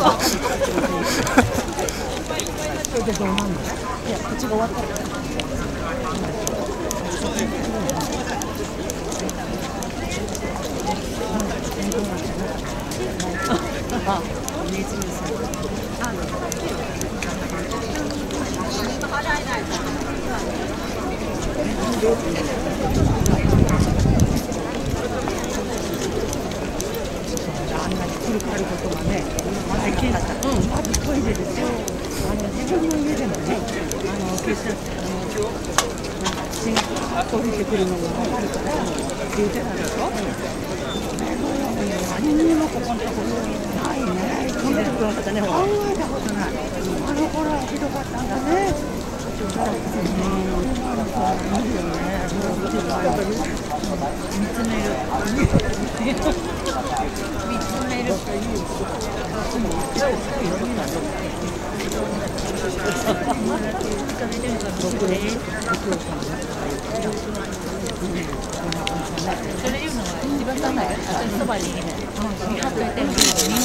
それでどうなんのいや口が終わったあ、ネズん。あんなに来るかることがね、まず聞いた。うん、まずトイレですよ。あの自分の家でもね、あの決してあのなんか血が飛びてくるのが分かるから言ってたでしょ。何にもここのところないね。考えたことなかったね。考えたことない。あの頃はひどかったんだね。うん、なんかいいよね。見つめる。それ言うのは一番ない。そばにいる。見張っといて。